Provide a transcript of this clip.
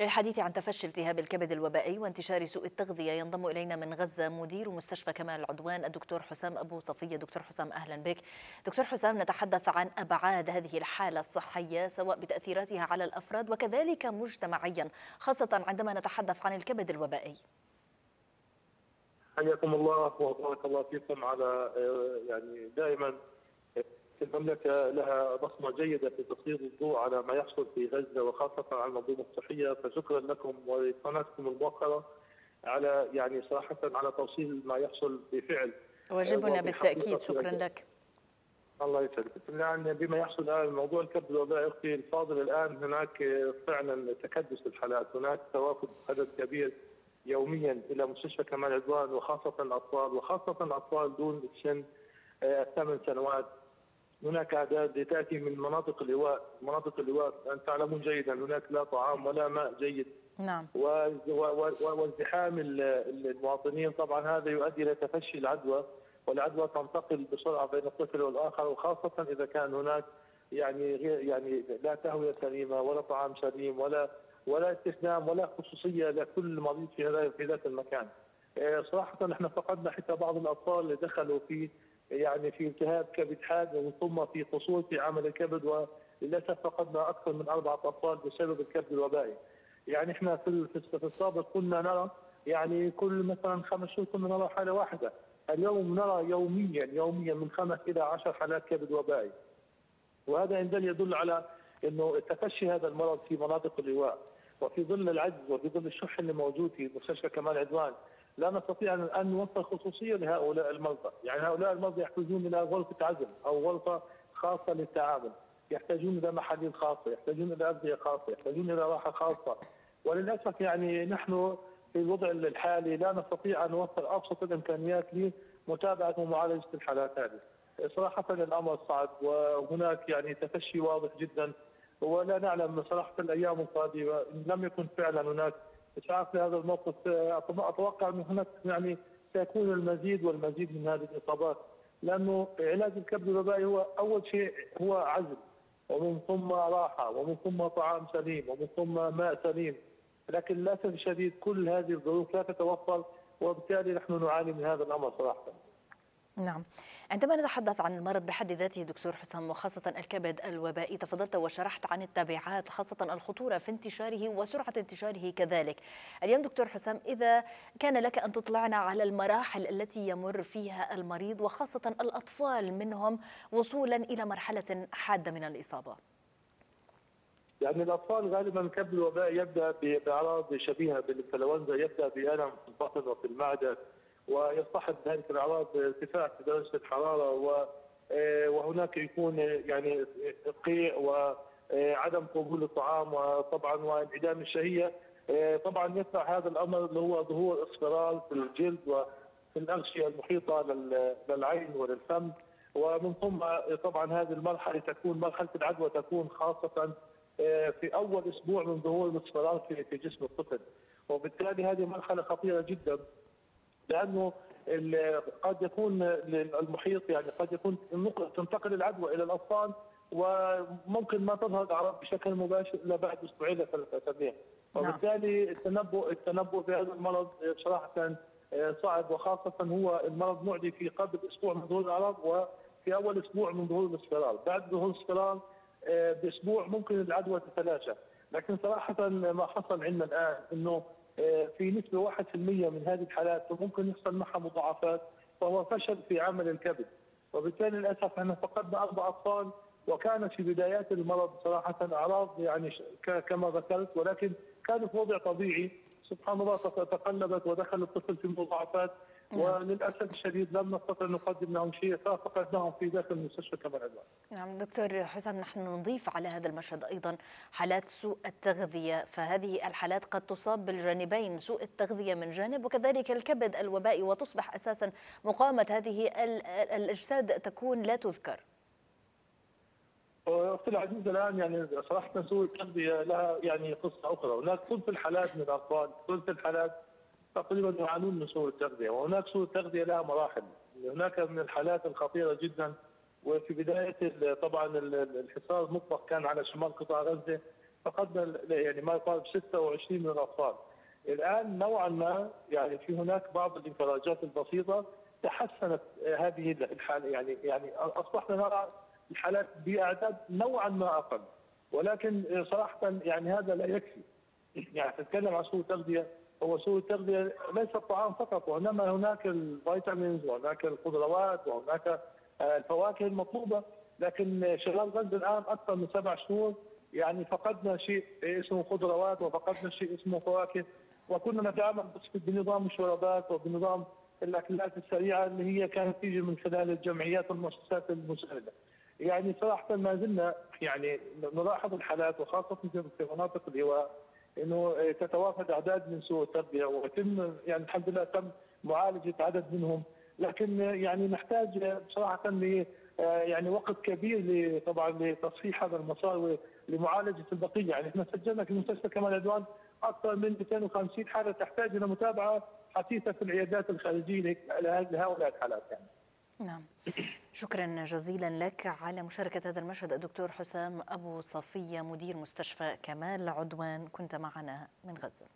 للحديث عن تفشي التهاب الكبد الوبائي وانتشار سوء التغذية ينضم إلينا من غزة مدير مستشفى كمال العدوان الدكتور حسام أبو صفية. دكتور حسام أهلا بك. دكتور حسام نتحدث عن أبعاد هذه الحالة الصحية سواء بتأثيراتها على الأفراد وكذلك مجتمعيا خاصة عندما نتحدث عن الكبد الوبائي. حياكم الله وبارك الله فيكم على يعني دائما المملكة لها بصمة جيدة في تسليط الضوء على ما يحصل في غزة وخاصة على المنظومه الصحية. فشكرا لكم ولقناتكم الموقرة على يعني صراحة على توصيل ما يحصل بفعل. واجبنا بالتأكيد. شكرا لك. الله يسعدك. يعني بما يحصل الآن موضوع الكبد الوبائي أختي الفاضل الآن هناك فعلا تكدس الحالات. هناك توافد عدد كبير يوميا إلى مستشفى كمال عدوان وخاصة الأطفال وخاصة الأطفال دون سن الثمان سنوات. هناك أعداد تاتي من مناطق اللواء، مناطق اللواء انت تعلمون جيدا هناك لا طعام ولا ماء جيد. نعم. وازدحام المواطنين طبعا هذا يؤدي إلى تفشي العدوى والعدوى تنتقل بسرعة بين الطفل والآخر وخاصة إذا كان هناك يعني غير يعني لا تهوية سليمة ولا طعام سليم ولا ولا استخدام ولا خصوصية لكل مريض في هذا في ذات المكان. صراحة إحنا فقدنا حتى بعض الأطفال اللي دخلوا في يعني في التهاب كبد حاد ثم في قصور في عمل الكبد وللأسف فقدنا أكثر من أربعة أطفال بسبب الكبد الوبائي. يعني إحنا في في السابق كنا نرى يعني كل مثلا خمس شهور كنا نرى حالة واحدة، اليوم نرى يوميا يوميا من خمس إلى عشر حالات كبد وبائي. وهذا ان يدل على إنه تفشي هذا المرض في مناطق اللواء وفي ظل العجز وفي ظل الشح اللي موجود في مستشفى كمال عدوان لا نستطيع ان نوفر خصوصية لهؤلاء المرضى، يعني هؤلاء المرضى يحتاجون إلى غرفة عزل أو غرفة خاصة للتعامل، يحتاجون إلى محاليل خاصة، يحتاجون إلى اغذيه خاصة، يحتاجون إلى راحة خاصة، وللأسف يعني نحن في الوضع الحالي لا نستطيع أن نوفر أبسط الإمكانيات لمتابعة ومعالجة الحالات هذه. صراحة الأمر صعب وهناك يعني تفشي واضح جدا ولا نعلم صراحة الأيام القادمة إن لم يكن فعلا هناك اسعاف لهذا الموقف أتوقع انه هناك يعني سيكون المزيد والمزيد من هذه الإصابات لأنه علاج الكبد الوبائي هو أول شيء هو عزل ومن ثم راحة ومن ثم طعام سليم ومن ثم ماء سليم لكن للاسف الشديد كل هذه الظروف لا تتوفر وبالتالي نحن نعاني من هذا الأمر صراحة. نعم. عندما نتحدث عن المرض بحد ذاته دكتور حسام وخاصة الكبد الوبائي تفضلت وشرحت عن التبعات خاصة الخطورة في انتشاره وسرعة انتشاره كذلك. اليوم دكتور حسام إذا كان لك أن تطلعنا على المراحل التي يمر فيها المريض وخاصة الأطفال منهم وصولا إلى مرحلة حادة من الإصابة؟ يعني الأطفال غالبا الكبد الوبائي يبدأ بأعراض شبيهة بالإنفلونزا يبدأ بألم في البطن وفي المعدة ويصطحب هذه الأعراض ارتفاع في درجة الحرارة وهناك يكون يعني قيء وعدم قبول الطعام وطبعا وانعدام الشهية. طبعا يتبع هذا الأمر اللي هو ظهور اصفرار في الجلد وفي الأغشية المحيطة للعين وللفم. ومن ثم طبعا هذه المرحلة تكون مرحلة العدوى تكون خاصة في أول أسبوع من ظهور الاصفرار في جسم الطفل. وبالتالي هذه مرحلة خطيرة جدا. لأنه قد يكون المحيط يعني قد يكون تنتقل العدوى إلى الأطفال وممكن ما تظهر الأعراض بشكل مباشر إلا بعد أسبوعين لثلاث أسابيع. وبالتالي التنبؤ التنبؤ بهذا المرض بصراحه صعب وخاصة هو المرض معدي في قبل أسبوع من ظهور الأعراض وفي أول أسبوع من ظهور الاصفرار، بعد ظهور الاصفرار بأسبوع ممكن العدوى تتلاشى، لكن صراحة ما حصل عندنا الآن إنه في نسبة 1% من هذه الحالات ممكن يحصل معها مضاعفات وهو فشل في عمل الكبد. وبالتالي للأسف إحنا فقدنا أربع أطفال وكانت في بدايات المرض صراحة أعراض يعني كما ذكرت ولكن كانت في وضع طبيعي. سبحان الله تقلبت ودخل الطفل في مضاعفات. وللأسف الشديد لم نستطع أن نقدم لهم شيء ففقدناهم في داخل المستشفى كمال عدوان. نعم دكتور حسام نحن نضيف على هذا المشهد أيضا حالات سوء التغذية فهذه الحالات قد تصاب بالجانبين سوء التغذية من جانب وكذلك الكبد الوبائي وتصبح أساسا مقاومة هذه الأجساد تكون لا تذكر. أختي العزيزه الآن يعني صراحة سوء التغذية لها يعني قصة أخرى، هناك ثلث الحالات من الأطفال، ثلث الحالات تقريبا يعانون من سوء التغذية وهناك سوء التغذية لها مراحل. هناك من الحالات الخطيرة جدا وفي بداية طبعا الحصار المطلق كان على شمال قطاع غزة فقدنا يعني ما يقارب 26 من الأطفال. الآن نوعا ما يعني في هناك بعض الإنفراجات البسيطة تحسنت هذه الحاله يعني يعني أصبحنا نرى الحالات بأعداد نوعا ما أقل. ولكن صراحة يعني هذا لا يكفي. يعني تتكلم عن سوء التغذيه هو سوء التغذية ليس الطعام فقط وإنما هناك الفيتامينز وهناك الخضروات وهناك الفواكه المطلوبة. لكن شغال غزه الآن أكثر من سبع شهور يعني فقدنا شيء اسمه خضروات وفقدنا شيء اسمه فواكه. وكنا نتعامل بنظام الشربات وبنظام الأكلات السريعة اللي هي كانت تيجي من خلال الجمعيات والمؤسسات المساعدة. يعني صراحة ما زلنا يعني نلاحظ الحالات وخاصة في مناطق اللواء إنه تتوافد أعداد من سوء التربية ويتم يعني الحمد لله تم معالجة عدد منهم لكن يعني نحتاج بصراحة ل يعني وقت كبير طبعا لتصحيح هذا المسار ولمعالجه البقية يعني إحنا سجلنا في مستشفى كمال عدوان أكثر من 250 حالة تحتاج إلى متابعة حثيثة في العيادات الخارجية لهؤلاء الحالات يعني. نعم. شكرا جزيلا لك على مشاركة هذا المشهد الدكتور حسام أبو صفية مدير مستشفى كمال عدوان كنت معنا من غزة.